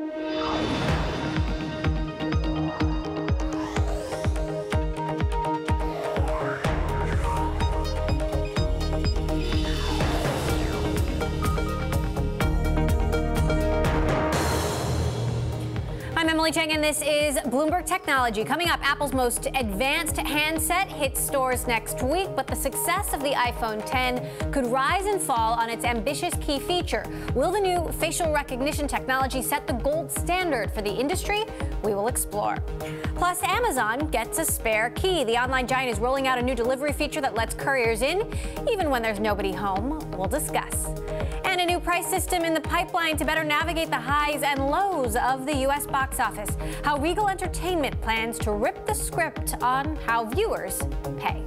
I'm Emily Chang, and this is Bloomberg Technology. Coming up, Apple's most advanced handset hits stores next week, but the success of the iPhone 10 could rise and fall on its ambitious key feature. Will the new facial recognition technology set the gold standard for the industry? We will explore. Plus, Amazon gets a spare key. The online giant is rolling out a new delivery feature that lets couriers in, even when there's nobody home. We'll discuss and a new price system in the pipeline to better navigate the highs and lows of the U.S. box office. How Regal Entertainment plans to rip the script on how viewers pay.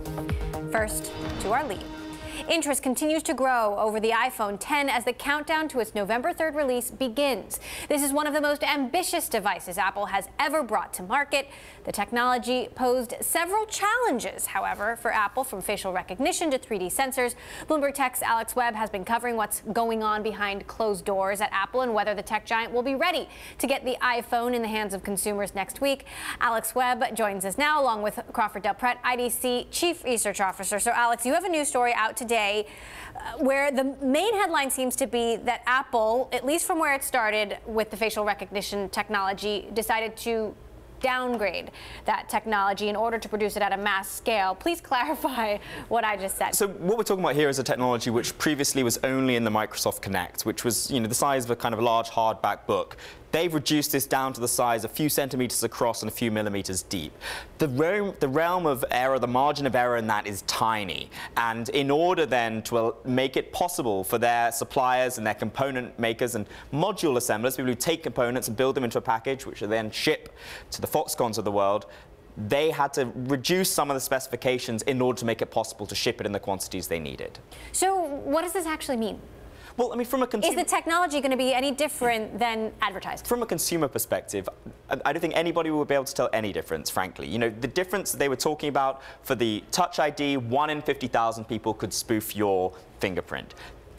First, to our lead. Interest continues to grow over the iPhone 10 as the countdown to its November 3rd release begins. This is one of the most ambitious devices Apple has ever brought to market. The technology posed several challenges, however, for Apple, from facial recognition to 3D sensors. Bloomberg Tech's Alex Webb has been covering what's going on behind closed doors at Apple and whether the tech giant will be ready to get the iPhone in the hands of consumers next week. Alex Webb joins us now, along with Crawford Del Prete, IDC Chief Research Officer. So, Alex, you have a new story out today uh, where the main headline seems to be that Apple, at least from where it started with the facial recognition technology, decided to downgrade that technology in order to produce it at a mass scale. Please clarify what I just said. So what we're talking about here is a technology which previously was only in the Microsoft Kinect, which was you know the size of a kind of a large hardback book. They've reduced this down to the size a few centimeters across and a few millimeters deep. The realm, the realm of error, the margin of error in that is tiny. And in order then to uh, make it possible for their suppliers and their component makers and module assemblers, people who take components and build them into a package, which are then ship to the Foxconns of the world, they had to reduce some of the specifications in order to make it possible to ship it in the quantities they needed. So what does this actually mean? Well, I mean, from a consumer... Is the technology going to be any different than advertised? From a consumer perspective, I don't think anybody will be able to tell any difference, frankly. You know, the difference they were talking about for the Touch ID, one in 50,000 people could spoof your fingerprint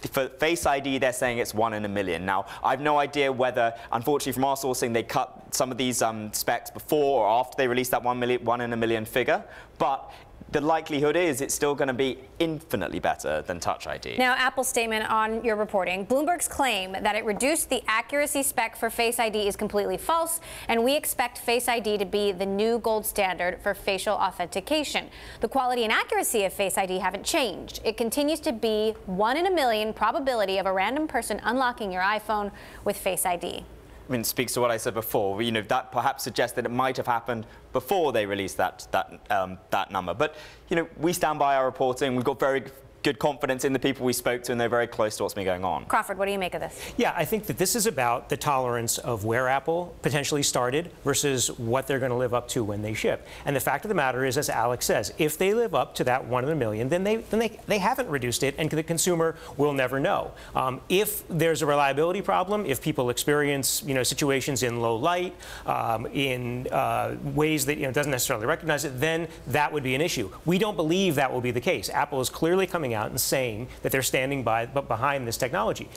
for Face ID, they're saying it's one in a million. Now, I've no idea whether, unfortunately, from our sourcing, they cut some of these um, specs before or after they released that one, million, one in a million figure. But the likelihood is it's still going to be infinitely better than Touch ID. Now, Apple's statement on your reporting, Bloomberg's claim that it reduced the accuracy spec for Face ID is completely false, and we expect Face ID to be the new gold standard for facial authentication. The quality and accuracy of Face ID haven't changed. It continues to be one in a million probability of a random person unlocking your iPhone with Face ID. I mean, speaks to what I said before. You know, that perhaps suggests that it might have happened before they released that that um, that number. But you know, we stand by our reporting. We've got very good confidence in the people we spoke to, and they're very close to what's been going on. Crawford, what do you make of this? Yeah, I think that this is about the tolerance of where Apple potentially started versus what they're going to live up to when they ship. And the fact of the matter is, as Alex says, if they live up to that one in a million, then they then they, they haven't reduced it, and the consumer will never know. Um, if there's a reliability problem, if people experience you know situations in low light, um, in uh, ways that you know doesn't necessarily recognize it, then that would be an issue. We don't believe that will be the case. Apple is clearly coming coming out and saying that they're standing by, behind this technology.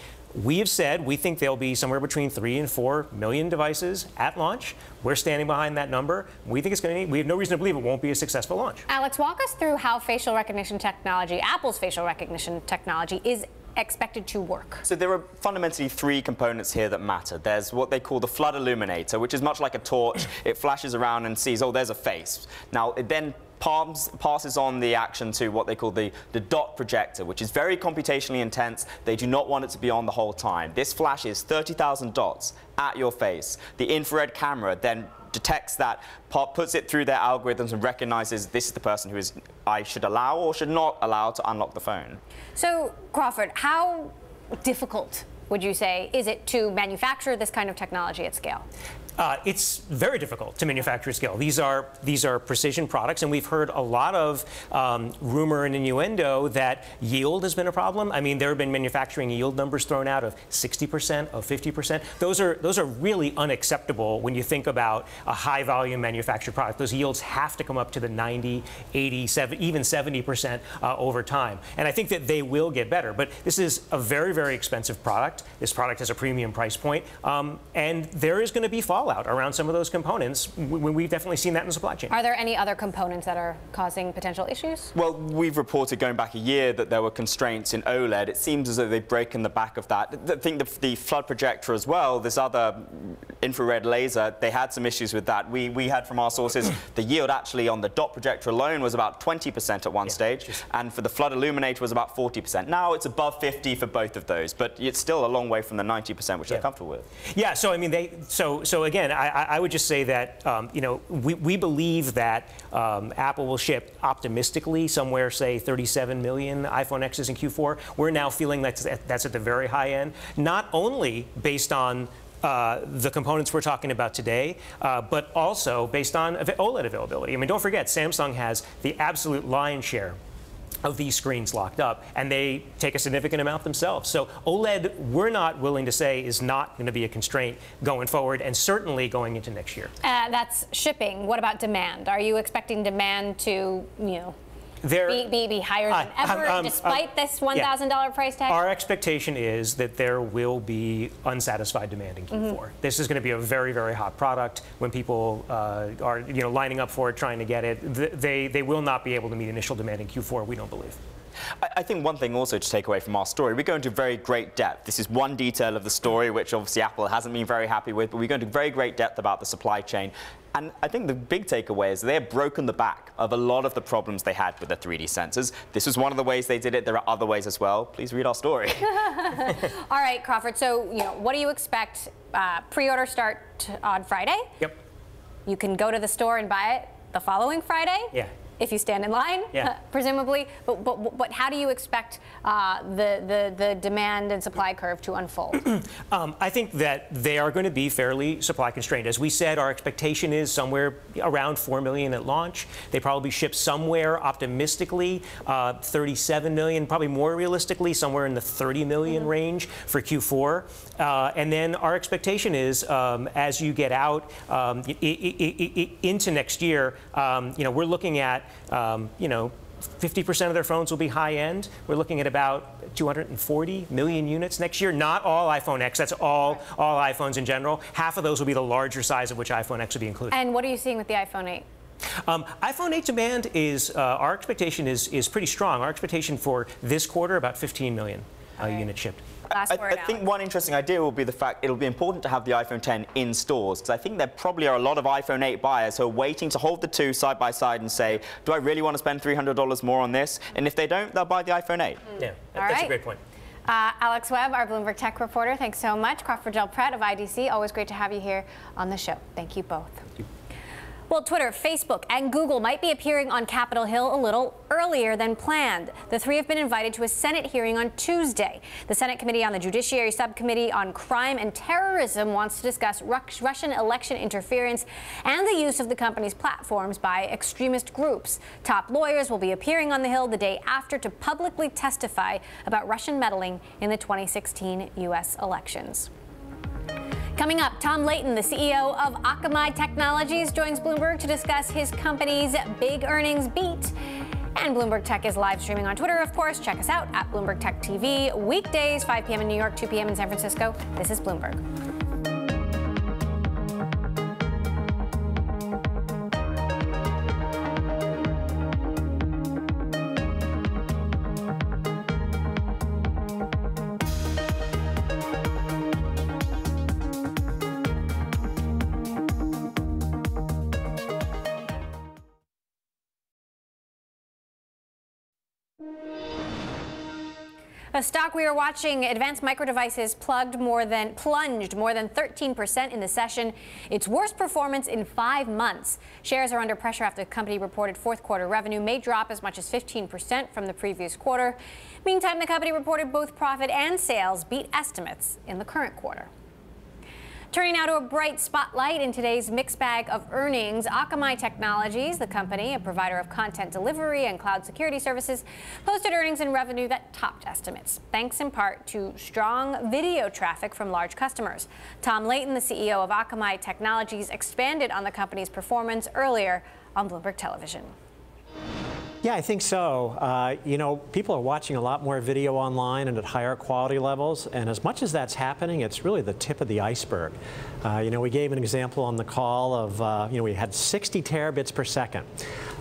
We have said we think there'll be somewhere between three and four million devices at launch. We're standing behind that number. We think it's going to. We have no reason to believe it won't be a successful launch. Alex, walk us through how facial recognition technology, Apple's facial recognition technology, is expected to work? So there are fundamentally three components here that matter. There's what they call the flood illuminator, which is much like a torch. it flashes around and sees, oh, there's a face. Now, it then palms, passes on the action to what they call the, the dot projector, which is very computationally intense. They do not want it to be on the whole time. This flashes 30,000 dots at your face. The infrared camera then detects that, puts it through their algorithms and recognizes this is the person who is I should allow or should not allow to unlock the phone. So, Crawford, how difficult would you say is it to manufacture this kind of technology at scale? Uh, it's very difficult to manufacture scale. These are these are precision products, and we've heard a lot of um, rumor and innuendo that yield has been a problem. I mean, there have been manufacturing yield numbers thrown out of 60%, of 50%. Those are those are really unacceptable when you think about a high volume manufactured product. Those yields have to come up to the 90, 80, 70, even 70% uh, over time. And I think that they will get better. But this is a very, very expensive product. This product has a premium price point, um, and there is going to be fall fallout around some of those components. We've definitely seen that in the supply chain. Are there any other components that are causing potential issues? Well, we've reported going back a year that there were constraints in OLED. It seems as though they've broken the back of that. I think the, the flood projector as well, this other infrared laser, they had some issues with that. We, we had from our sources the yield actually on the dot projector alone was about 20% at one yeah, stage, just... and for the flood illuminator was about 40%. Now it's above 50 for both of those, but it's still a long way from the 90% which yeah. they're comfortable with. Yeah, so I mean, they so so again again, I, I, would just say that um, you know we, we believe that um, Apple will ship optimistically somewhere, say 37 million iPhone X's in Q4. We're now feeling that's that's at the very high end, not only based on uh, the components we're talking about today, uh, but also based on OLED availability. I mean, don't forget, Samsung has the absolute lion's share of these screens locked up, and they take a significant amount themselves. So OLED, we're not willing to say is not going to be a constraint going forward, and certainly going into next year. Uh, that's shipping. What about demand? Are you expecting demand to, you know, be, be, be, higher than uh, ever, um, um, despite uh, this $1,000 yeah. price tag? Our expectation is that there will be unsatisfied demand in Q4. Mm -hmm. This is going to be a very, very hot product. When people uh, are, you know, lining up for it, trying to get it, th they they will not be able to meet initial demand in Q4. We don't believe. I, think one thing also to take away from our story, we go into very great depth. This is one detail of the story, which obviously Apple hasn't been very happy with, but we go into very great depth about the supply chain. And I think the big takeaway is they have broken the back of a lot of the problems they had with the 3D sensors. This was one of the ways they did it. There are other ways as well. Please read our story. All right, Crawford. So, you know, what do you expect? Uh, Pre-order start on Friday. Yep. You can go to the store and buy it the following Friday. Yeah if you stand in line, yeah. uh, presumably. But, but, but how do you expect uh, the, the, the demand and supply curve to unfold? um, I think that they are going to be fairly supply constrained. As we said, our expectation is somewhere around 4 million at launch. They probably ship somewhere optimistically uh, 37 million, probably more realistically, somewhere in the 30 million mm -hmm. range for Q4. Uh, and then our expectation is um, as you get out um, into next year, um, you know, we're looking at um, you know, 50% of their phones will be high end. We're looking at about 240 million units next year. Not all iPhone X, that's all, all iPhones in general. Half of those will be the larger size of which iPhone X will be included. And what are you seeing with the iPhone 8? Um, iPhone 8 demand is, uh, our expectation is, is pretty strong. Our expectation for this quarter, about 15 million uh, right. units shipped. Last I, word, I think one interesting idea will be the fact it'll be important to have the iPhone 10 in stores because I think there probably are a lot of iPhone 8 buyers who are waiting to hold the two side by side and say, do I really want to spend $300 more on this? And if they don't, they'll buy the iPhone 8. Mm. Yeah, that's right. a great point. Uh, Alex Webb, our Bloomberg Tech reporter, thanks so much. Crawford Del Prete of IDC, always great to have you here on the show. Thank you both. Thank you. Well, Twitter, Facebook, and Google might be appearing on Capitol Hill a little earlier than planned. The three have been invited to a Senate hearing on Tuesday. The Senate Committee on the Judiciary Subcommittee on Crime and Terrorism wants to discuss Russian election interference and the use of the company's platforms by extremist groups. Top lawyers will be appearing on the Hill the day after to publicly testify about Russian meddling in the 2016 U.S. elections. Coming up, Tom Leighton, the CEO of Akamai Technologies, joins Bloomberg to discuss his company's big earnings beat. And Bloomberg Tech is live streaming on Twitter, of course. Check us out at Bloomberg Tech TV, weekdays, 5 p.m. in New York, 2 p.m. in San Francisco. This is Bloomberg. Stock we are watching, Advanced Micro Devices, plugged more than plunged more than 13% in the session, its worst performance in five months. Shares are under pressure after the company reported fourth quarter revenue may drop as much as 15% from the previous quarter. Meantime, the company reported both profit and sales beat estimates in the current quarter. Turning now to a bright spotlight in today's mixed bag of earnings, Akamai Technologies, the company, a provider of content delivery and cloud security services, posted earnings and revenue that topped estimates, thanks in part to strong video traffic from large customers. Tom Leighton, the CEO of Akamai Technologies, expanded on the company's performance earlier on Bloomberg Television. Yeah, I think so. Uh, you know, people are watching a lot more video online and at higher quality levels, and as much as that's happening, it's really the tip of the iceberg. Uh, you know, we gave an example on the call of, uh, you know, we had 60 terabits per second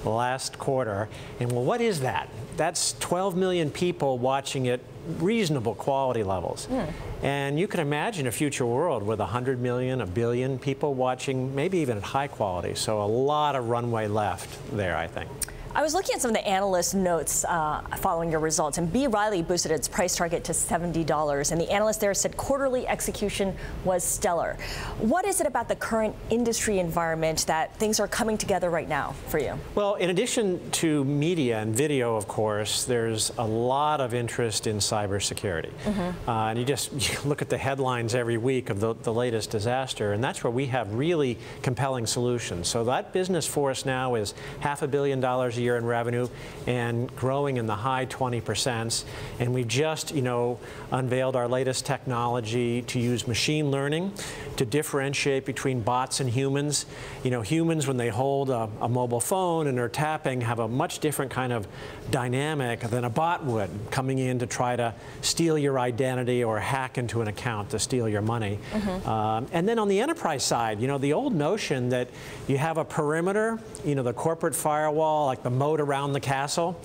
last quarter, and well, what is that? That's 12 million people watching at reasonable quality levels. Mm. And you can imagine a future world with 100 million, a billion people watching, maybe even at high quality. So a lot of runway left there, I think. I was looking at some of the analyst notes uh, following your results, and B. Riley boosted its price target to $70, and the analyst there said quarterly execution was stellar. What is it about the current industry environment that things are coming together right now for you? Well, in addition to media and video, of course, there's a lot of interest in cybersecurity. Mm -hmm. uh, and you just you look at the headlines every week of the, the latest disaster, and that's where we have really compelling solutions. So that business for us now is half a billion dollars a year in revenue and growing in the high 20%. And we've just, you know, unveiled our latest technology to use machine learning to differentiate between bots and humans. You know, humans, when they hold a, a mobile phone and are tapping, have a much different kind of dynamic than a bot would, coming in to try to steal your identity or hack into an account to steal your money. Mm -hmm. um, and then on the enterprise side, you know, the old notion that you have a perimeter, you know, the corporate firewall, like the moat around the castle,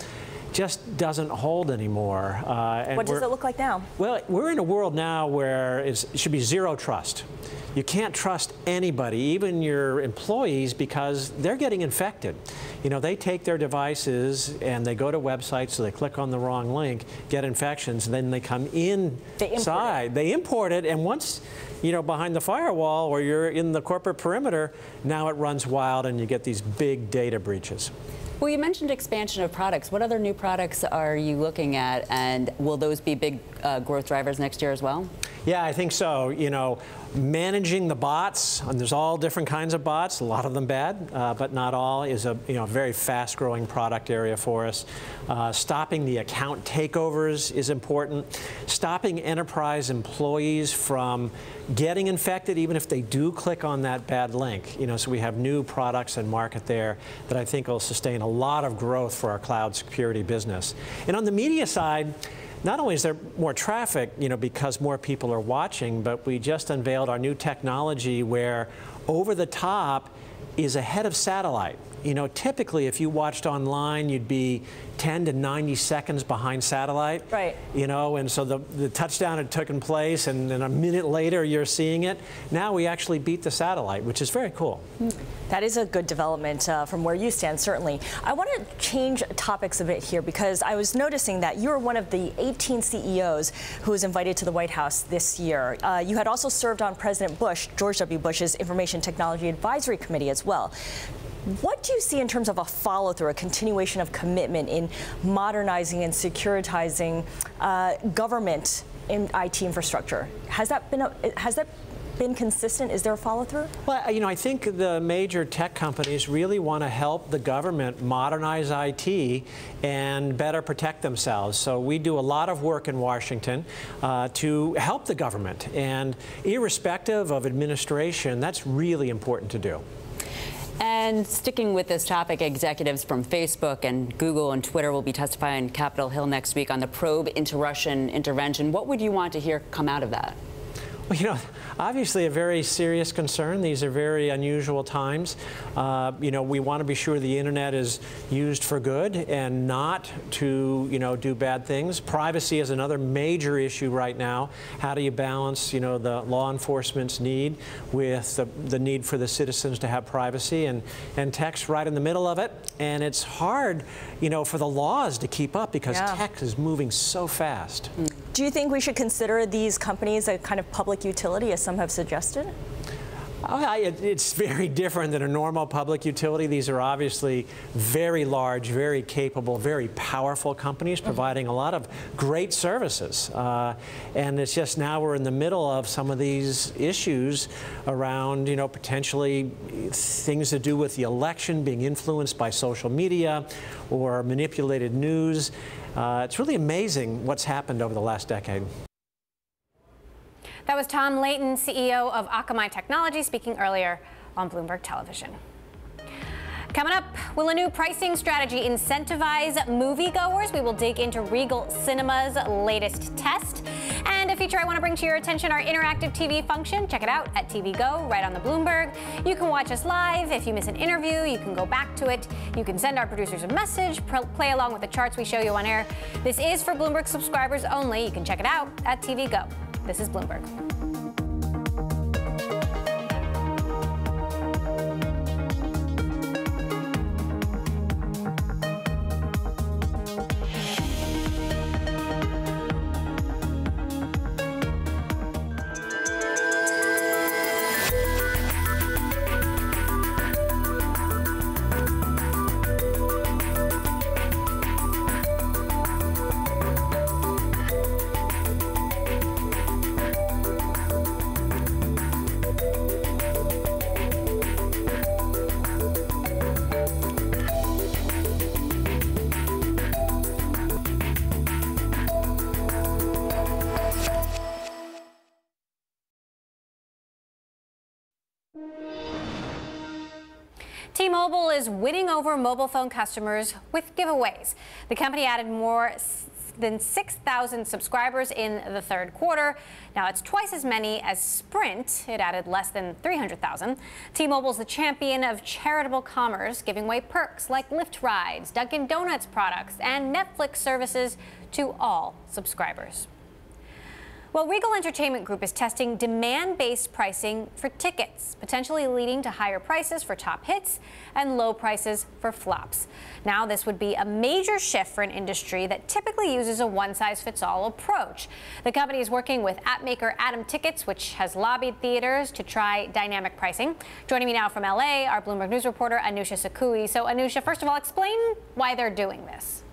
just doesn't hold anymore. Uh, what does it look like now? Well, we're in a world now where it should be zero trust. You can't trust anybody, even your employees, because they're getting infected. You know, they take their devices and they go to websites, so they click on the wrong link, get infections, and then they come inside. They import it, and once you know, behind the firewall or you're in the corporate perimeter, now it runs wild and you get these big data breaches. Well, you mentioned expansion of products. What other new products are you looking at, and will those be big uh, growth drivers next year as well? Yeah, I think so. You know, managing the bots, and there's all different kinds of bots, a lot of them bad, uh, but not all, is a you know, very fast-growing product area for us. Uh, stopping the account takeovers is important. Stopping enterprise employees from getting infected, even if they do click on that bad link. You know, so we have new products and market there that I think will sustain a lot of growth for our cloud security business. And on the media side, not only is there more traffic, you know, because more people are watching, but we just unveiled our new technology where over the top is ahead of satellite. You know, typically if you watched online, you'd be 10 to 90 seconds behind satellite. Right. You know, and so the, the touchdown had taken place, and then a minute later you're seeing it. Now we actually beat the satellite, which is very cool. Hmm. That is a good development uh, from where you stand, certainly. I want to change topics a bit here because I was noticing that you're one of the 18 CEOs who was invited to the White House this year. Uh, you had also served on President Bush, George W. Bush's Information Technology Advisory Committee as well. What do you see in terms of a follow through, a continuation of commitment in modernizing and securitizing uh, government in IT infrastructure? Has that been a, has that been consistent? Is there a follow through? Well, you know, I think the major tech companies really want to help the government modernize IT and better protect themselves. So we do a lot of work in Washington uh, to help the government. And irrespective of administration, that's really important to do. And sticking with this topic, executives from Facebook and Google and Twitter will be testifying on Capitol Hill next week on the probe into Russian intervention. What would you want to hear come out of that? Well, you know, obviously a very serious concern. These are very unusual times. Uh, you know, we want to be sure the internet is used for good and not to, you know, do bad things. Privacy is another major issue right now. How do you balance, you know, the law enforcement's need with the, the need for the citizens to have privacy? And, and tech's right in the middle of it. And it's hard, you know, for the laws to keep up because yeah. tech is moving so fast. Do you think we should consider these companies a kind of public utility, as some have suggested? Oh, it's very different than a normal public utility. These are obviously very large, very capable, very powerful companies providing a lot of great services. Uh, and it's just now we're in the middle of some of these issues around, you know, potentially things to do with the election being influenced by social media or manipulated news. Uh, it's really amazing what's happened over the last decade. That was Tom Leighton, CEO of Akamai Technology, speaking earlier on Bloomberg Television. Coming up, will a new pricing strategy incentivize moviegoers? We will dig into Regal Cinema's latest test. And a feature I want to bring to your attention, our interactive TV function. Check it out at TV Go, right on the Bloomberg. You can watch us live. If you miss an interview, you can go back to it. You can send our producers a message, play along with the charts we show you on air. This is for Bloomberg subscribers only. You can check it out at TV Go. This is Bloomberg. Winning over mobile phone customers with giveaways. The company added more than 6,000 subscribers in the third quarter. Now it's twice as many as Sprint. It added less than 300,000. T-Mobile is the champion of charitable commerce, giving away perks like Lyft rides, Dunkin' Donuts products, and Netflix services to all subscribers. Well, Regal Entertainment Group is testing demand-based pricing for tickets, potentially leading to higher prices for top hits and low prices for flops. Now, this would be a major shift for an industry that typically uses a one-size-fits-all approach. The company is working with app maker Atom Tickets, which has lobbied theaters to try dynamic pricing. Joining me now from LA, our Bloomberg News reporter Anousha Sakoui. So, Anousha, first of all, explain why they're doing this.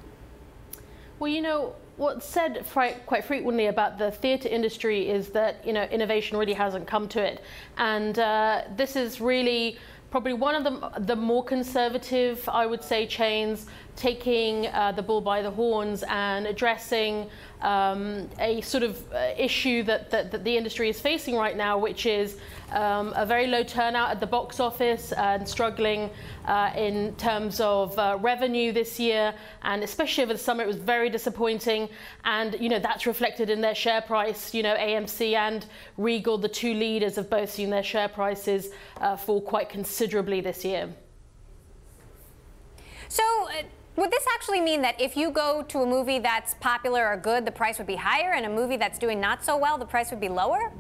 Well, you know, what's said quite frequently about the theatre industry is that you know innovation really hasn't come to it, and uh, this is really probably one of the, the more conservative, I would say, chains taking uh, the bull by the horns and addressing um, a sort of uh, issue that, that, that, the industry is facing right now, which is um, a very low turnout at the box office and struggling uh, in terms of uh, revenue this year. And especially over the summer, it was very disappointing. And, you know, that's reflected in their share price. You know, AMC and Regal, the two leaders, have both seen their share prices uh, fall quite considerably this year. So, uh, would this actually mean that if you go to a movie that's popular or good, the price would be higher, and a movie that's doing not so well, the price would be lower?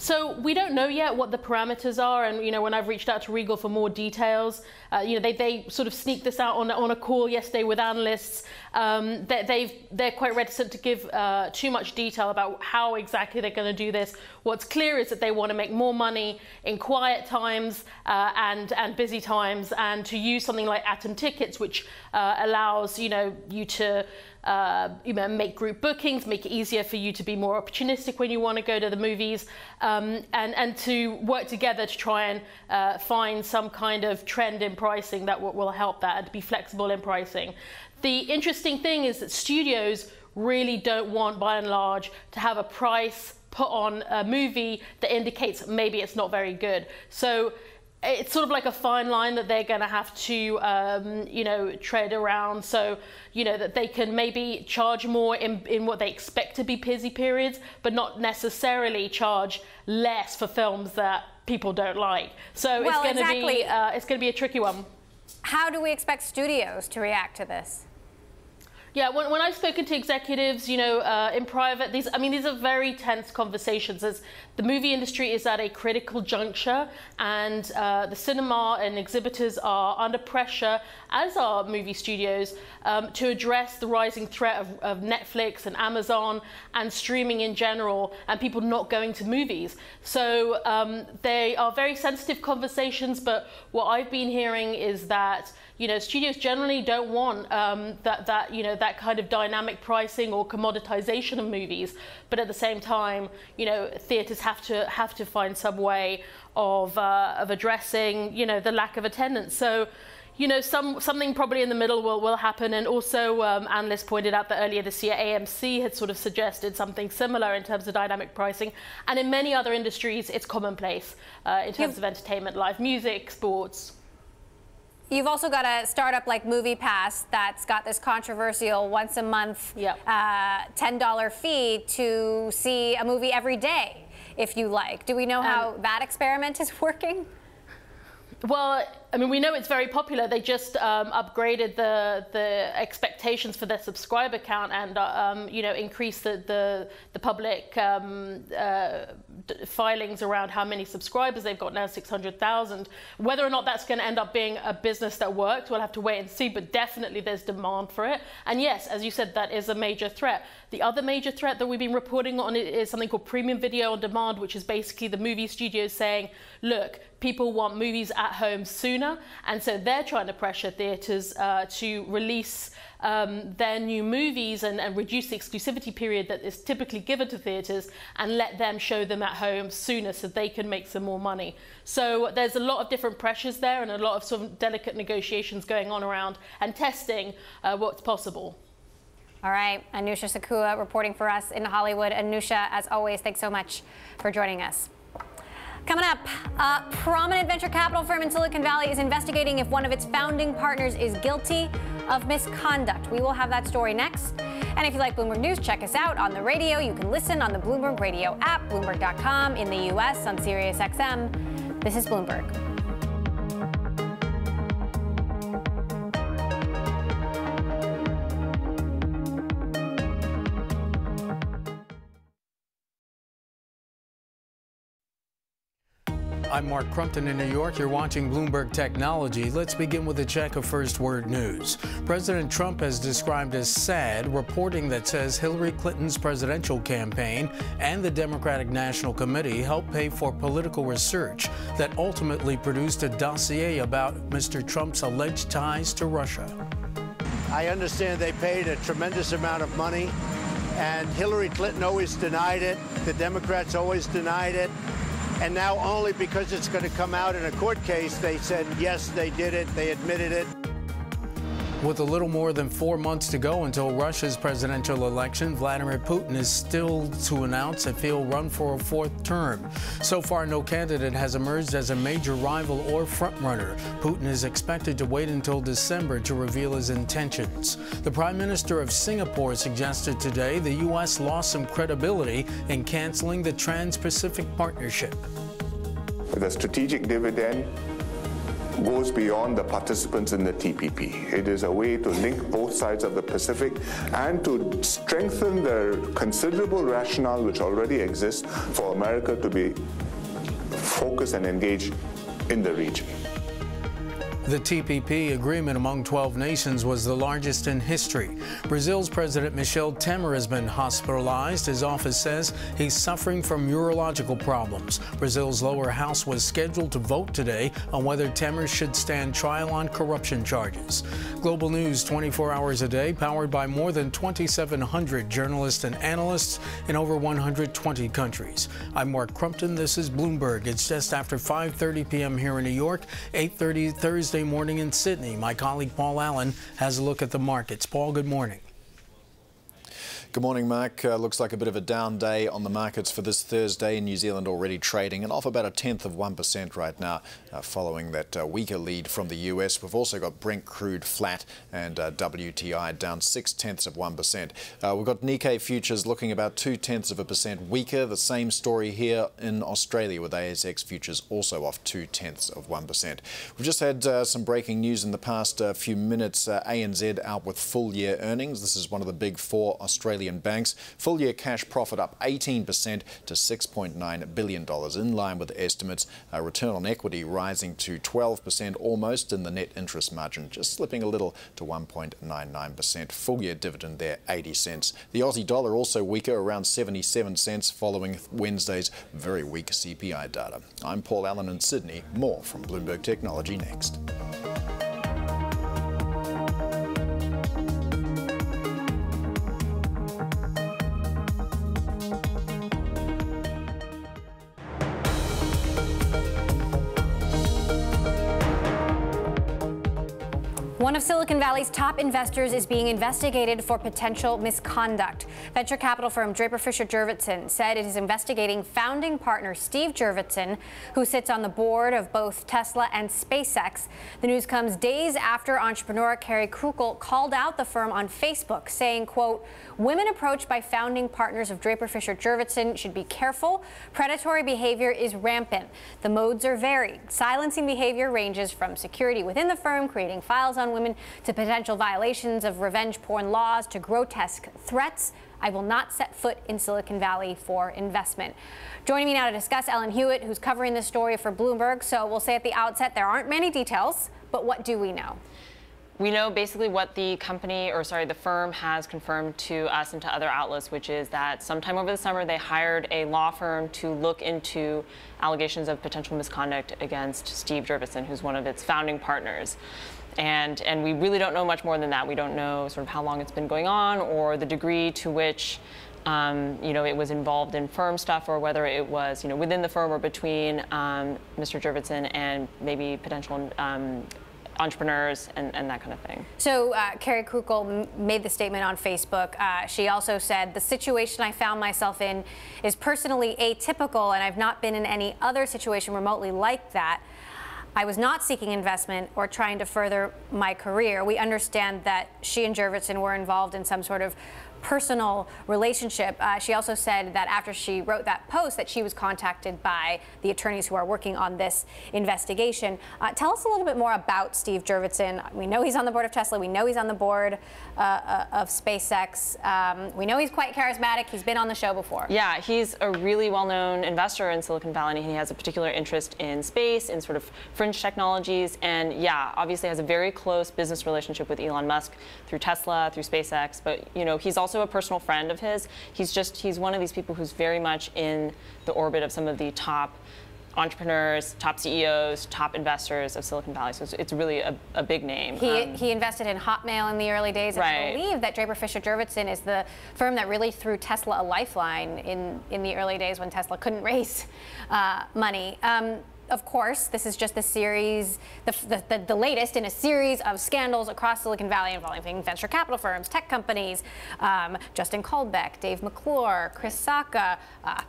So we don't know yet what the parameters are, and you know when I've reached out to Regal for more details, uh, you know they, they sort of sneak this out on, on a call yesterday with analysts. Um, they, they're quite reticent to give uh, too much detail about how exactly they're going to do this. What's clear is that they want to make more money in quiet times uh, and and busy times, and to use something like Atom Tickets, which uh, allows you know you to uh, you know, make group bookings, make it easier for you to be more opportunistic when you want to go to the movies, um, and, and to work together to try and uh, find some kind of trend in pricing that will help that and be flexible in pricing. The interesting thing is that studios really don't want, by and large, to have a price put on a movie that indicates maybe it's not very good. So it's sort of like a fine line that they're going to have to, um, you know, tread around. So, you know, that they can maybe charge more in, in what they expect to be busy periods, but not necessarily charge less for films that people don't like. So well, it's going to exactly. be uh, it's going to be a tricky one. How do we expect studios to react to this? Yeah, when, when I've spoken to executives, you know, uh, in private, these, I mean, these are very tense conversations. As the movie industry is at a critical juncture, and uh, the cinema and exhibitors are under pressure, as are movie studios, um, to address the rising threat of, of Netflix and Amazon and streaming in general, and people not going to movies. So um, they are very sensitive conversations. But what I've been hearing is that you know, studios generally don't want um, that, that, you know, that kind of dynamic pricing or commoditization of movies. But at the same time, you know, theaters have to, have to find some way of, uh, of addressing, you know, the lack of attendance. So, you know, some, something probably in the middle will, will happen. And also, um, analysts pointed out that earlier this year, AMC had sort of suggested something similar in terms of dynamic pricing. And in many other industries, it's commonplace uh, in terms of entertainment, live music, sports. You've also got a startup like MoviePass that's got this controversial once a month yep. uh, $10 fee to see a movie every day if you like. Do we know how um, that experiment is working? Well, I mean, we know it's very popular. They just um, upgraded the the expectations for their subscriber count and uh, um, you know increased the the, the public um, uh, filings around how many subscribers they've got now, 600,000. Whether or not that's going to end up being a business that works, we'll have to wait and see. But definitely, there's demand for it. And yes, as you said, that is a major threat. The other major threat that we've been reporting on is something called premium video on demand, which is basically the movie studios saying, look, people want movies at home sooner, and so they're trying to pressure theatres uh, to release um, their new movies and, and, reduce the exclusivity period that is typically given to theatres and let them show them at home sooner so they can make some more money. So there's a lot of different pressures there and a lot of sort of delicate negotiations going on around and testing uh, what's possible. All right, Anousha Sakoui reporting for us in Hollywood. Anousha, as always, thanks so much for joining us. Coming up, a prominent venture capital firm in Silicon Valley is investigating if one of its founding partners is guilty of misconduct. We will have that story next. And if you like Bloomberg News, check us out on the radio. You can listen on the Bloomberg Radio app, Bloomberg.com in the U.S. on SiriusXM. This is Bloomberg. I'm Mark Crumpton in New York. You're watching Bloomberg Technology. Let's begin with a check of First Word News. President Trump has described as sad reporting that says Hillary Clinton's presidential campaign and the Democratic National Committee helped pay for political research that ultimately produced a dossier about Mr. Trump's alleged ties to Russia. I understand they paid a tremendous amount of money, and Hillary Clinton always denied it. The Democrats always denied it. And now only because it's going to come out in a court case, they said, yes, they did it. They admitted it. With a little more than four months to go until Russia's presidential election, Vladimir Putin is still to announce if he'll run for a fourth term. So far, no candidate has emerged as a major rival or frontrunner. Putin is expected to wait until December to reveal his intentions. The Prime Minister of Singapore suggested today the U.S. lost some credibility in canceling the Trans Pacific Partnership. The strategic dividend goes beyond the participants in the TPP. It is a way to link both sides of the Pacific and to strengthen the considerable rationale which already exists for America to be focused and engaged in the region. The TPP agreement among 12 nations was the largest in history. Brazil's President Michel Temer has been hospitalized. His office says he's suffering from urological problems. Brazil's lower house was scheduled to vote today on whether Temer should stand trial on corruption charges. Global News 24 hours a day, powered by more than 2,700 journalists and analysts in over 120 countries. I'm Mark Crumpton. This is Bloomberg. It's just after 5:30 p.m. here in New York, 8:30 Thursday Thursday morning in Sydney. My colleague Paul Allen has a look at the markets. Paul, good morning. Good morning, Mark. Uh, looks like a bit of a down day on the markets for this Thursday. in New Zealand already trading and off about a tenth of 1% right now, uh, following that uh, weaker lead from the US. We've also got Brent crude flat and uh, WTI down six tenths of 1%. Uh, we've got Nikkei futures looking about two tenths of a percent weaker. The same story here in Australia with ASX futures also off two tenths of 1%. We've just had uh, some breaking news in the past few minutes. ANZ out with full year earnings. This is one of the big four Australian Australian banks. Full year cash profit up 18% to $6.9 billion, in line with estimates. Uh, return on equity rising to 12% almost, and the net interest margin just slipping a little to 1.99%. Full year dividend there, 80 cents. The Aussie dollar also weaker, around 77 cents, following Wednesday's very weak CPI data. I'm Paul Allen in Sydney. More from Bloomberg Technology next. One of Silicon Valley's top investors is being investigated for potential misconduct. Venture capital firm Draper Fisher Jurvetson said it is investigating founding partner Steve Jurvetson, who sits on the board of both Tesla and SpaceX. The news comes days after entrepreneur Carrie Kukral called out the firm on Facebook, saying, quote, women approached by founding partners of Draper Fisher Jurvetson should be careful. Predatory behavior is rampant. The modes are varied. Silencing behavior ranges from security within the firm, creating files on women to potential violations of revenge porn laws to grotesque threats. I will not set foot in Silicon Valley for investment. Joining me now to discuss, Ellen Huet, who's covering this story for Bloomberg. So we'll say at the outset, there aren't many details, but what do we know? We know basically what the company, or sorry, the firm has confirmed to us and to other outlets, which is that sometime over the summer they hired a law firm to look into allegations of potential misconduct against Steve Jurvetson, who's one of its founding partners. And, and we really don't know much more than that. We don't know sort of how long it's been going on or the degree to which um, you know, it was involved in firm stuff or whether it was, you know, within the firm or between um, Mr. Jurvetson and maybe potential um, entrepreneurs and, and, that kind of thing. So uh, Carrie Kukral made the statement on Facebook. Uh, she also said, the situation I found myself in is personally atypical and I've not been in any other situation remotely like that. I was not seeking investment or trying to further my career. We understand that she and Jurvetson were involved in some sort of personal relationship. Uh, she also said that after she wrote that post that she was contacted by the attorneys who are working on this investigation. Uh, tell us a little bit more about Steve Jurvetson. We know he's on the board of Tesla. We know he's on the board uh, uh of SpaceX. Um, we know he's quite charismatic. He's been on the show before. Yeah, he's a really well-known investor in Silicon Valley. He has a particular interest in space, in sort of fringe technologies, and yeah, obviously has a very close business relationship with Elon Musk through Tesla, through SpaceX. But you know, he's also also a personal friend of his. He's just, he's one of these people who's very much in the orbit of some of the top entrepreneurs, top CEOs, top investors of Silicon Valley. So it's, it's really a, a, big name. He, um, he invested in Hotmail in the early days. And right. I believe that Draper Fisher Jurvetson is the firm that really threw Tesla a lifeline in, in the early days when Tesla couldn't raise uh, money. Um, of course, this is just the series, the, the, the, latest in a series of scandals across Silicon Valley involving venture capital firms, tech companies, um, Justin Caldbeck, Dave McClure, Chris Sacca, uh,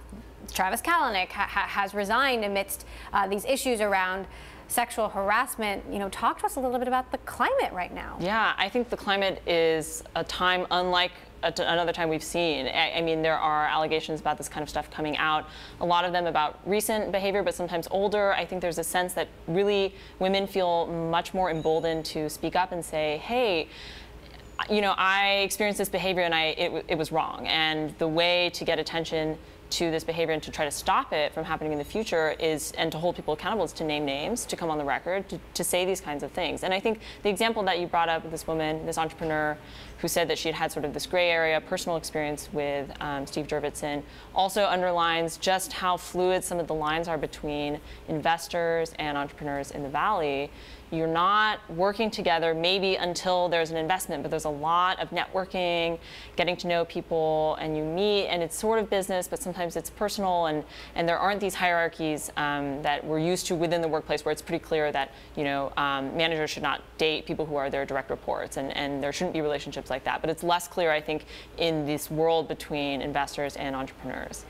Travis Kalanick ha has resigned amidst uh, these issues around sexual harassment. You know, talk to us a little bit about the climate right now. Yeah, I think the climate is a time unlike another time we've seen. I, I, mean, there are allegations about this kind of stuff coming out, a lot of them about recent behavior, but sometimes older. I think there's a sense that really women feel much more emboldened to speak up and say, hey, you know, I experienced this behavior and I, it, it was wrong. And the way to get attention to this behavior and to try to stop it from happening in the future is, and to hold people accountable, is to name names, to come on the record, to, to say these kinds of things. And I think the example that you brought up, this woman, this entrepreneur, who said that she had had sort of this gray area personal experience with um, Steve Jurvetson, also underlines just how fluid some of the lines are between investors and entrepreneurs in the Valley you're not working together maybe until there's an investment, but there's a lot of networking, getting to know people, and you meet, and it's sort of business, but sometimes it's personal, and, and there aren't these hierarchies um, that we're used to within the workplace where it's pretty clear that, you know, um, managers should not date people who are their direct reports, and, and there shouldn't be relationships like that. But it's less clear, I think, in this world between investors and entrepreneurs.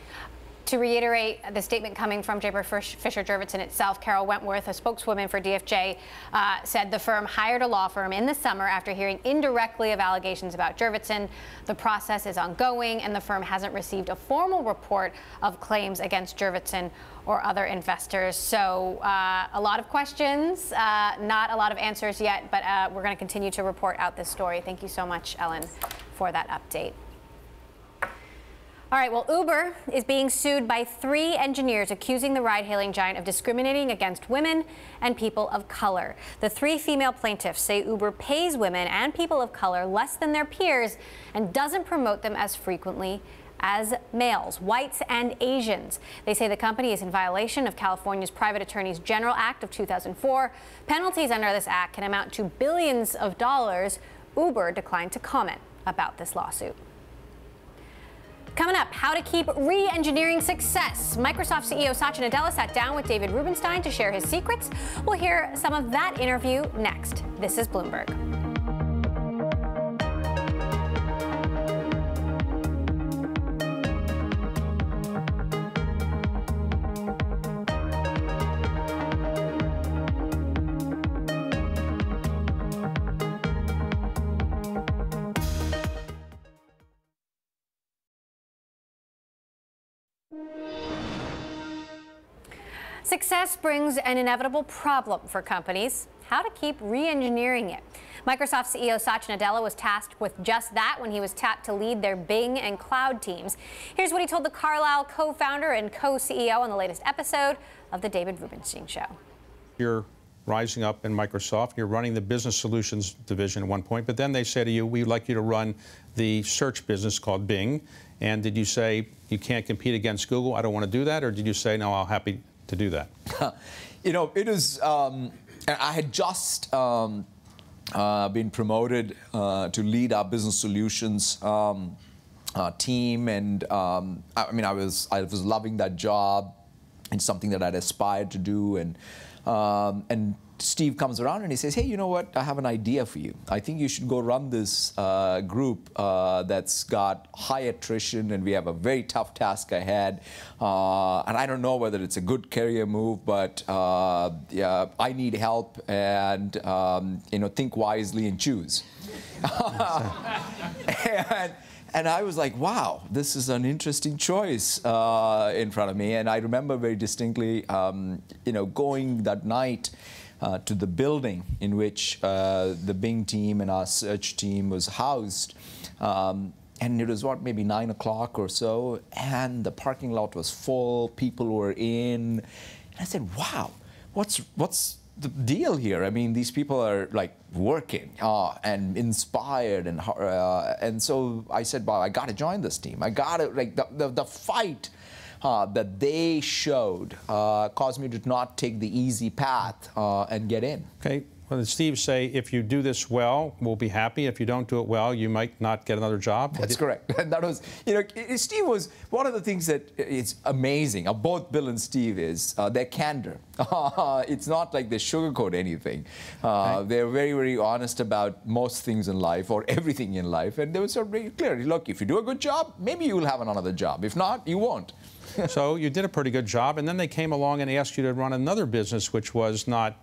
To reiterate the statement coming from Draper Fisher Jurvetson itself, Carol Wentworth, a spokeswoman for DFJ, uh, said the firm hired a law firm in the summer after hearing indirectly of allegations about Jurvetson. The process is ongoing, and the firm hasn't received a formal report of claims against Jurvetson or other investors. So, uh, a lot of questions, uh, not a lot of answers yet, but uh, we're going to continue to report out this story. Thank you so much, Ellen, for that update. All right, well, Uber is being sued by three engineers accusing the ride hailing giant of discriminating against women and people of color. The three female plaintiffs say Uber pays women and people of color less than their peers and doesn't promote them as frequently as males, whites, and Asians. They say the company is in violation of California's Private Attorneys General Act of 2004. Penalties under this act can amount to billions of dollars. Uber declined to comment about this lawsuit. Coming up, how to keep re-engineering success. Microsoft CEO Satya Nadella sat down with David Rubenstein to share his secrets. We'll hear some of that interview next. This is Bloomberg. Success brings an inevitable problem for companies how to keep re engineering it. Microsoft CEO Satya Nadella was tasked with just that when he was tapped to lead their Bing and cloud teams. Here's what he told the Carlyle co founder and co CEO on the latest episode of The David Rubenstein Show. You're rising up in Microsoft, you're running the business solutions division at one point, but then they say to you, We'd like you to run the search business called Bing. And did you say you can't compete against Google? I don't want to do that. Or did you say, no, I'll happy to do that? you know, it is. Um, I had just um, uh, been promoted uh, to lead our business solutions um, uh, team, and um, I mean, I was I was loving that job. It's something that I'd aspired to do, and um, and Steve comes around and he says, hey, you know what? I have an idea for you. I think you should go run this uh, group uh, that's got high attrition and we have a very tough task ahead. Uh, and I don't know whether it's a good career move, but uh, yeah, I need help and um, you know think wisely and choose. and, and I was like, wow, this is an interesting choice uh, in front of me. And I remember very distinctly, um, you know, going that night uh, to the building in which uh, the Bing team and our search team was housed. Um, and it was what maybe nine o'clock or so, and the parking lot was full. People were in, and I said, "Wow, what's what's the deal here? I mean, these people are like working uh, and inspired, and uh, and so I said, "Well, I got to join this team. I got to like the, the, the fight uh, that they showed uh, caused me to not take the easy path uh, and get in. Okay. Well, Steve say if you do this well, we'll be happy. If you don't do it well, you might not get another job. That's correct. And that was, you know, Steve was one of the things that is amazing. Uh, both Bill and Steve is uh, their candor. it's not like they sugarcoat anything. Uh, right. They're very, very honest about most things in life or everything in life, and they were sort of very clear. Look, if you do a good job, maybe you will have another job. If not, you won't. so you did a pretty good job, and then they came along and asked you to run another business, which was not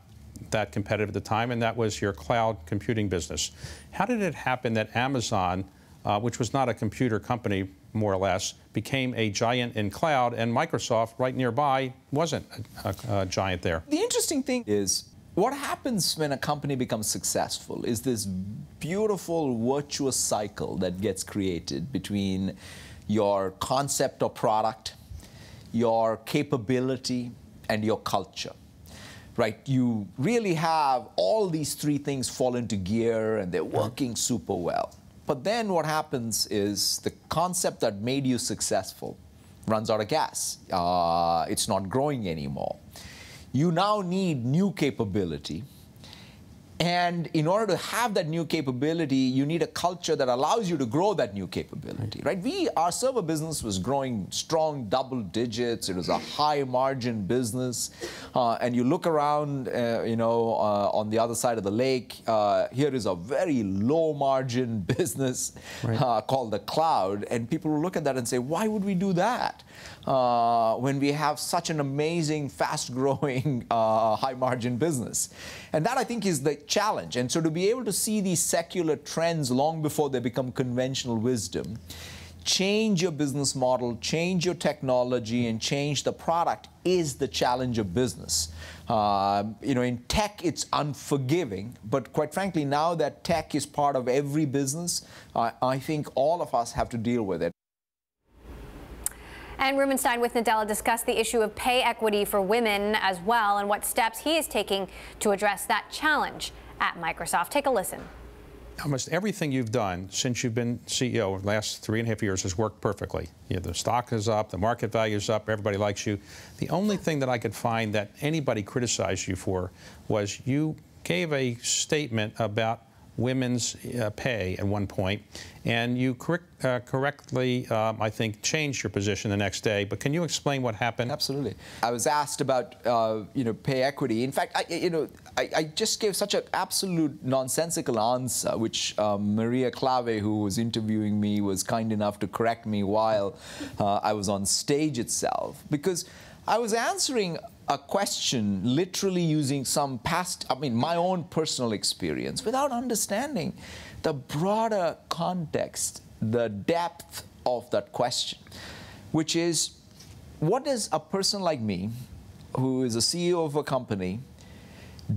that competitive at the time, and that was your cloud computing business. How did it happen that Amazon, uh, which was not a computer company more or less, became a giant in cloud, and Microsoft, right nearby, wasn't a, a, a giant there? The interesting thing is what happens when a company becomes successful is this beautiful virtuous cycle that gets created between your concept or product your capability, and your culture. Right? You really have all these three things fall into gear and they're working super well. But then what happens is the concept that made you successful runs out of gas. Uh, it's not growing anymore. You now need new capability And in order to have that new capability, you need a culture that allows you to grow that new capability, right? We, our server business was growing strong double digits. It was a high margin business. Uh, and you look around, uh, you know, uh, on the other side of the lake, uh, here is a very low margin business Right. uh, called the cloud. And people will look at that and say, why would we do that? Uh, when we have such an amazing, fast growing, uh, high margin business. And that I think is the challenge. And so to be able to see these secular trends long before they become conventional wisdom, change your business model, change your technology, and change the product is the challenge of business. Uh, you know, in tech, it's unforgiving, but quite frankly, now that tech is part of every business, uh, I think all of us have to deal with it. And Rubenstein with Nadella discussed the issue of pay equity for women as well and what steps he is taking to address that challenge at Microsoft. Take a listen. Almost everything you've done since you've been CEO over the last three and a half years has worked perfectly. You know, the stock is up, the market value is up, everybody likes you. The only thing that I could find that anybody criticized you for was you gave a statement about women's uh, pay at one point, and you correct, uh, correctly, um, I think, changed your position the next day. But can you explain what happened? Absolutely. I was asked about uh, you know pay equity. In fact, I, you know I, I just gave such an absolute nonsensical answer, which um, Maria Klawe, who was interviewing me, was kind enough to correct me while uh, I was on stage itself, because I was answering a question literally using some past, I mean, my own personal experience without understanding the broader context, the depth of that question, which is what does a person like me, who is a CEO of a company,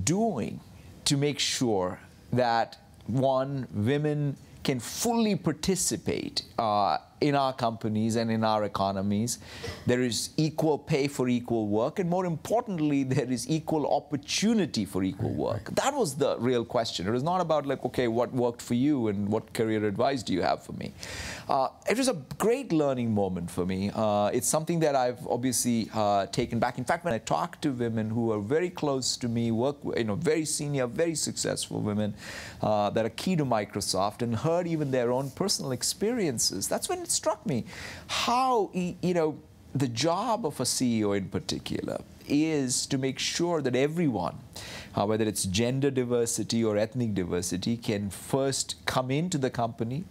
doing to make sure that one, women can fully participate uh, in our companies and in our economies. There is equal pay for equal work, and more importantly, there is equal opportunity for equal work. That was the real question. It was not about like, okay, what worked for you and what career advice do you have for me. Uh, it was a great learning moment for me. Uh, it's something that I've obviously uh, taken back. In fact, when I talk to women who are very close to me, work, you know, very senior, very successful women uh, that are key to Microsoft, and heard even their own personal experiences, that's when it struck me how you know the job of a CEO in particular is to make sure that everyone, uh, whether it's gender diversity or ethnic diversity, can first come into the company,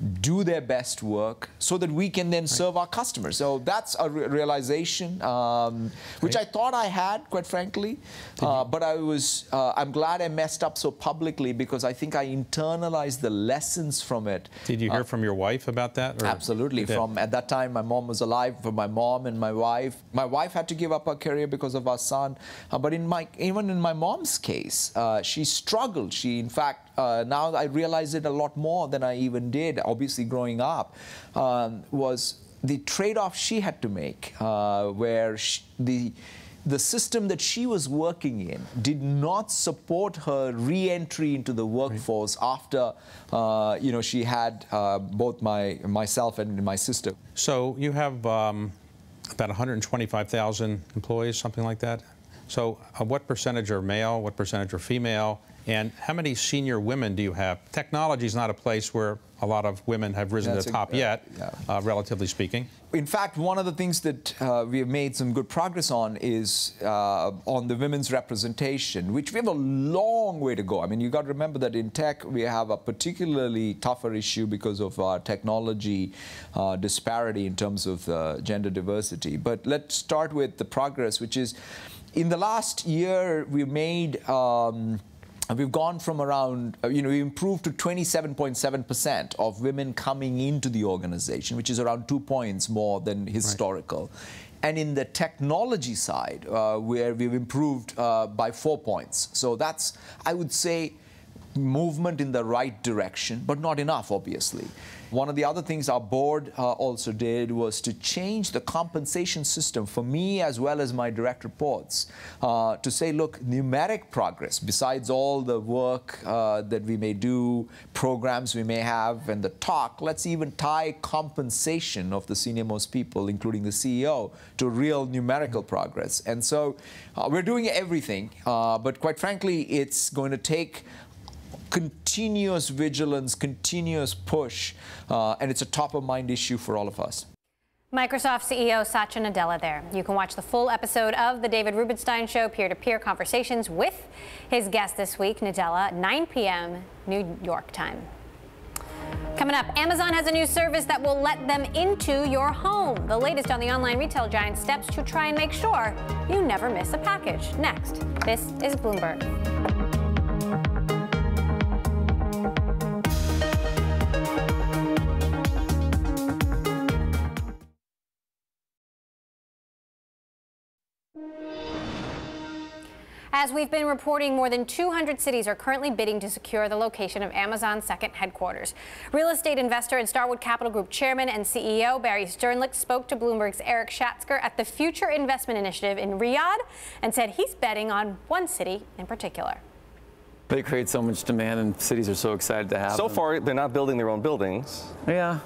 do their best work, so that we can then serve our customers. So that's a re- realization, um, which I thought I had, quite frankly, uh, but I was. Uh, I'm glad I messed up so publicly because I think I internalized the lessons from it. Did you hear from your wife about that? Absolutely. From at that time, my mom was alive. For my mom and my wife, my wife had to give up her career because of our son. Uh, but in my even in my mom's case, uh, she struggled. She, in fact, uh, now I realize it a lot more than I even did. Obviously, growing up, um, was the trade-off she had to make, uh, where sh the the system that she was working in did not support her re-entry into the workforce after uh, you know she had uh, both my myself and my sister. So you have um, about 125,000 employees, something like that. So uh, what percentage are male? What percentage are female? And how many senior women do you have? Technology is not a place where a lot of women have risen That's to the top uh, yet, yeah. uh, relatively speaking. In fact, one of the things that uh, we have made some good progress on is uh, on the women's representation, which we have a long way to go. I mean, you got to remember that in tech we have a particularly tougher issue because of our technology uh, disparity in terms of uh, gender diversity. But let's start with the progress, which is in the last year we made. Um, and We've gone from around, uh, you know, we improved to 27.7% of women coming into the organization, which is around two points more than historical. And in the technology side, uh, where we've improved uh, by four points. So that's, I would say, movement in the right direction, but not enough, obviously. One of the other things our board uh, also did was to change the compensation system for me as well as my direct reports uh, to say, look, numeric progress, besides all the work uh, that we may do, programs we may have, and the talk, let's even tie compensation of the senior most people, including the CEO, to real numerical progress. And so uh, we're doing everything, uh, but quite frankly, it's going to take continuous vigilance, continuous push, uh, and it's a top of mind issue for all of us. Microsoft CEO Satya Nadella there. You can watch the full episode of The David Rubenstein Show peer to peer conversations with his guest this week, Nadella, 9 p.m. New York time. Coming up, Amazon has a new service that will let them into your home. The latest on the online retail giant steps to try and make sure you never miss a package. Next, this is Bloomberg. As we've been reporting, more than 200 cities are currently bidding to secure the location of Amazon's second headquarters. Real estate investor and Starwood Capital Group chairman and CEO Barry Sternlicht spoke to Bloomberg's Eric Schatzker at the Future Investment Initiative in Riyadh and said he's betting on one city in particular. They create so much demand, and cities are so excited to have So them. far, they're not building their own buildings. Yeah.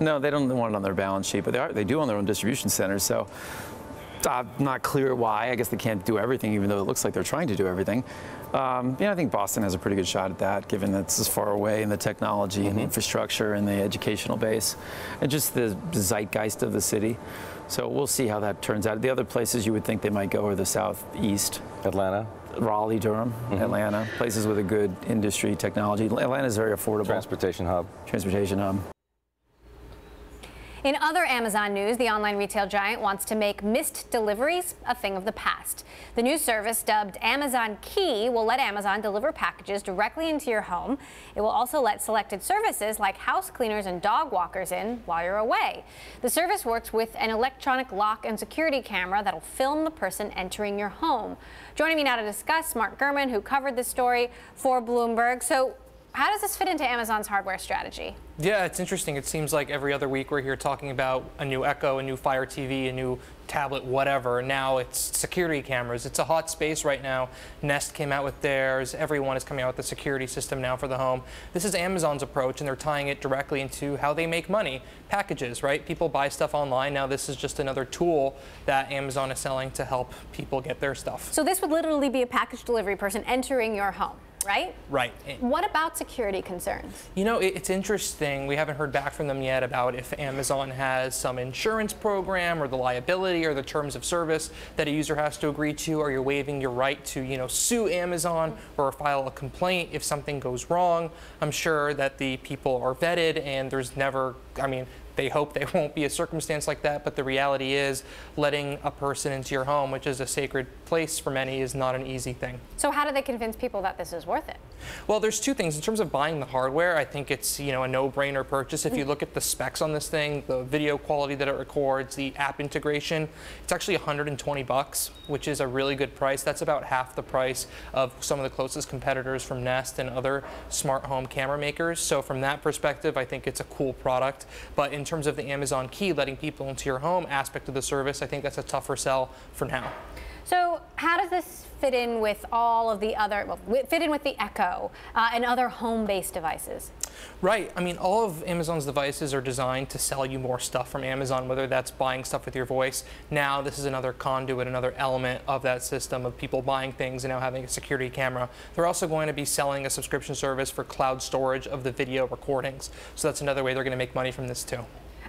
No, they don't want it on their balance sheet, but they are. They do own their own distribution centers. So, uh, not clear why. I guess they can't do everything, even though it looks like they're trying to do everything. Um, yeah, I think Boston has a pretty good shot at that, given that it's as far away in the technology and the infrastructure and the educational base, and just the zeitgeist of the city. So we'll see how that turns out. The other places you would think they might go are the southeast. Atlanta. Raleigh, Durham, Atlanta, places with a good industry technology. Atlanta is very affordable. Transportation hub. Transportation hub. In other Amazon news, the online retail giant wants to make missed deliveries a thing of the past. The new service, dubbed Amazon Key, will let Amazon deliver packages directly into your home. It will also let selected services like house cleaners and dog walkers in while you're away. The service works with an electronic lock and security camera that'll film the person entering your home. Joining me now to discuss, Mark Gurman, who covered this story for Bloomberg. So, how does this fit into Amazon's hardware strategy? Yeah, it's interesting. It seems like every other week we're here talking about a new Echo, a new Fire TV, a new tablet, whatever. Now it's security cameras. It's a hot space right now. Nest came out with theirs. Everyone is coming out with a security system now for the home. This is Amazon's approach, and they're tying it directly into how they make money. Packages, right? People buy stuff online. Now this is just another tool that Amazon is selling to help people get their stuff. So, this would literally be a package delivery person entering your home, right? Right. What about security concerns? You know, it's interesting. We haven't heard back from them yet about if Amazon has some insurance program or the liability or the terms of service that a user has to agree to, or you're waiving your right to, you know, sue Amazon or file a complaint if something goes wrong. I'm sure that the people are vetted and there's never, I mean, they hope there won't be a circumstance like that, but the reality is letting a person into your home, which is a sacred place for many, is not an easy thing. So, how do they convince people that this is worth it? Well, there's two things. In terms of buying the hardware, I think it's you know a no-brainer purchase. If you mm-hmm. look at the specs on this thing, the video quality that it records, the app integration, it's actually 120 bucks, which is a really good price. That's about half the price of some of the closest competitors from Nest and other smart home camera makers. So from that perspective, I think it's a cool product. But in terms of the Amazon Key, letting people into your home aspect of the service, I think that's a tougher sell for now. So, how does this fit in with all of the other, well, fit in with the Echo uh, and other home based devices? Right. I mean, all of Amazon's devices are designed to sell you more stuff from Amazon, whether that's buying stuff with your voice. Now, this is another conduit, another element of that system of people buying things and now having a security camera. They're also going to be selling a subscription service for cloud storage of the video recordings. So that's another way they're going to make money from this too.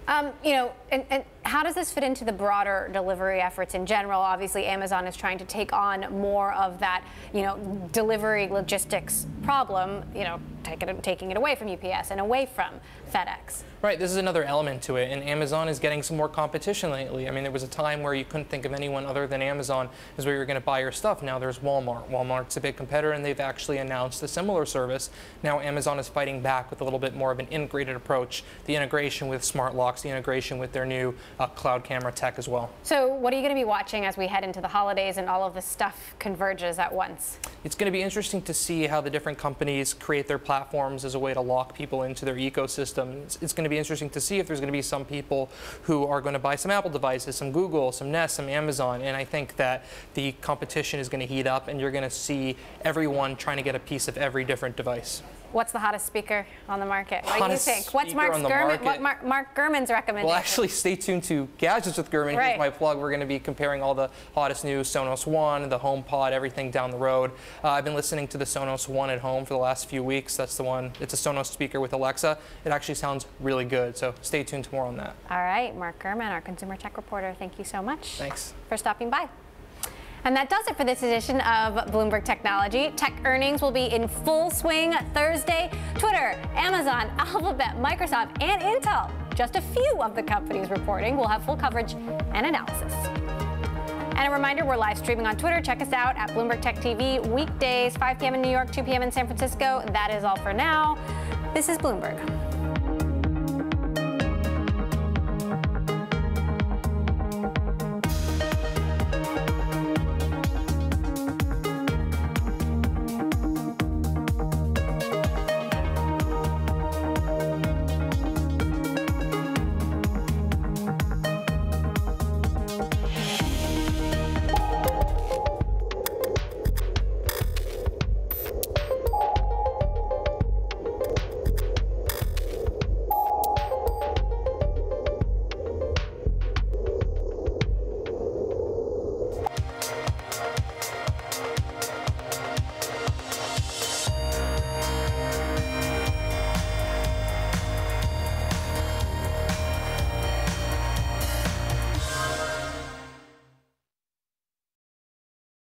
Um, you know, and, and how does this fit into the broader delivery efforts in general? Obviously, Amazon is trying to take on more of that, you know, delivery logistics problem, you know, it, taking it away from UPS and away from FedEx. Right, this is another element to it, and Amazon is getting some more competition lately. I mean, there was a time where you couldn't think of anyone other than Amazon as where you're going to buy your stuff. Now there's Walmart. Walmart's a big competitor, and they've actually announced a similar service. Now Amazon is fighting back with a little bit more of an integrated approach. The integration with smart locks, the integration with their new uh, cloud camera tech as well. So what are you going to be watching as we head into the holidays and all of this stuff converges at once? It's going to be interesting to see how the different companies create their platforms as a way to lock people into their ecosystem. It's, it's going to be interesting to see if there's going to be some people who are going to buy some Apple devices, some Google, some Nest, some Amazon, and I think that the competition is going to heat up and you're going to see everyone trying to get a piece of every different device. What's the hottest speaker on the market? What Hottest do you think? What's speaker Mark on Gurman? What Mark, Mark Gurman's recommendation? Well, actually, stay tuned to Gadgets with Gurman. Right. Here's my plug. We're going to be comparing all the hottest new Sonos One, the HomePod, everything down the road. Uh, I've been listening to the Sonos One at home for the last few weeks. That's the one. It's a Sonos speaker with Alexa. It actually sounds really good. So stay tuned to more on that. All right, Mark Gurman, our consumer tech reporter. Thank you so much. Thanks. For stopping by. And that does it for this edition of Bloomberg Technology. Tech earnings will be in full swing Thursday. Twitter, Amazon, Alphabet, Microsoft, and Intel, just a few of the companies reporting. We'll have full coverage and analysis. And a reminder, we're live streaming on Twitter. Check us out at Bloomberg Tech TV weekdays, 5 p.m. in New York, 2 p.m. in San Francisco. That is all for now. This is Bloomberg.